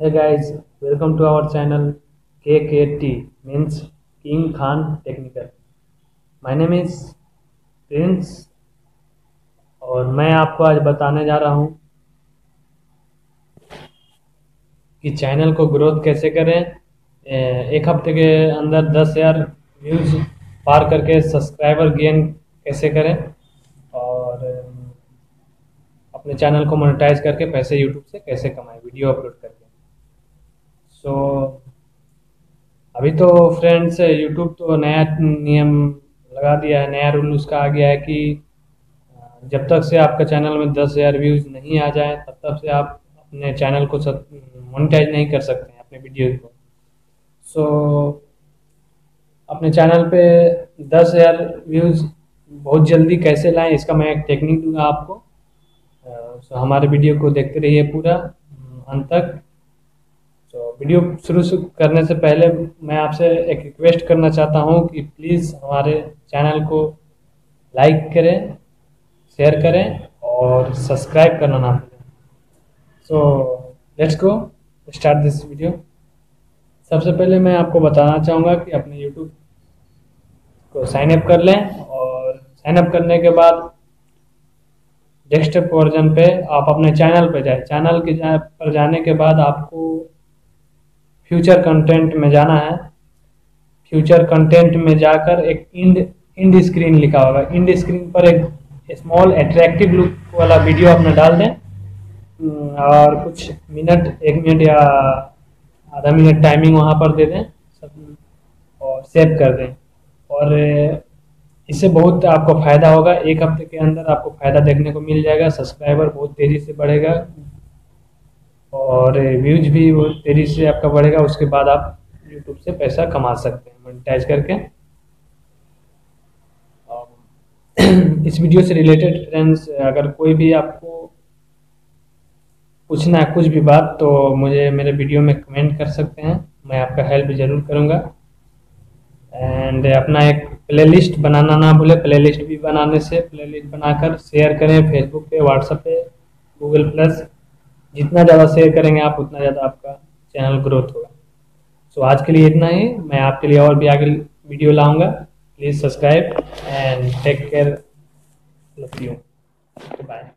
Hey guys, welcome to our channel KKT means King Khan Technical. My name is Prince और मैं आपको आज बताने जा रहा हूँ कि चैनल को ग्रोथ कैसे करें एक हफ़्ते के अंदर दस हज़ार व्यूज़ पार करके सब्सक्राइबर गेन कैसे करें और अपने चैनल को मोनेटाइज करके पैसे यूट्यूब से कैसे कमाएँ वीडियो अपलोड करके सो so, अभी तो फ्रेंड्स यूट्यूब तो नया नियम लगा दिया है नया रूल उसका आ गया है कि जब तक से आपका चैनल में दस हज़ार व्यूज़ नहीं आ जाए तब तक से आप अपने चैनल को मोनिटाइज नहीं कर सकते हैं अपने वीडियो को। सो so, अपने चैनल पे दस हज़ार व्यूज़ बहुत जल्दी कैसे लाएँ इसका मैं एक टेक्निक दूँगा आपको। सो so, हमारे वीडियो को देखते रहिए पूरा अंत तक। तो वीडियो शुरू करने से पहले मैं आपसे एक रिक्वेस्ट करना चाहता हूँ कि प्लीज़ हमारे चैनल को लाइक करें शेयर करें और सब्सक्राइब करना ना भूलें। So let's go start this video सबसे पहले मैं आपको बताना चाहूँगा कि अपने यूट्यूब को साइन अप कर लें और साइन अप करने के बाद डेस्कटॉप वर्जन पे आप अपने चैनल पे जाए। चैनल के पर जाने के बाद आपको फ्यूचर कंटेंट में जाना है। फ्यूचर कंटेंट में जाकर एक इंड इंड स्क्रीन लिखा होगा। इंड स्क्रीन पर एक स्मॉल एट्रैक्टिव लुक वाला वीडियो अपना डाल दें। हम्म, और कुछ मिनट एक मिनट या आधा मिनट टाइमिंग वहाँ पर दे दें। सब और सेव कर दें। और इससे बहुत आपको फ़ायदा होगा। एक हफ़्ते के अंदर आपको फ़ायदा देखने को मिल जाएगा। सब्सक्राइबर बहुत तेज़ी से बढ़ेगा। और व्यूज़ भी वो तेज़ी से आपका बढ़ेगा, उसके बाद आप यूट्यूब से पैसा कमा सकते हैं मोनिटाइज करके। इस वीडियो से रिलेटेड फ्रेंड्स अगर कोई भी आपको पूछना है कुछ भी बात तो मुझे मेरे वीडियो में कमेंट कर सकते हैं। मैं आपका हेल्प ज़रूर करूँगा। एंड अपना एक प्लेलिस्ट बनाना ना भूले प्लेलिस्ट भी बनाने से प्लेलिस्ट बनाकर शेयर करें फेसबुक पे व्हाट्सएप पे गूगल प्लस जितना ज़्यादा शेयर करेंगे आप, उतना ज़्यादा आपका चैनल ग्रोथ होगा। सो आज के लिए इतना ही। मैं आपके लिए और भी आगे वीडियो लाऊँगा। Please subscribe and take care love you bye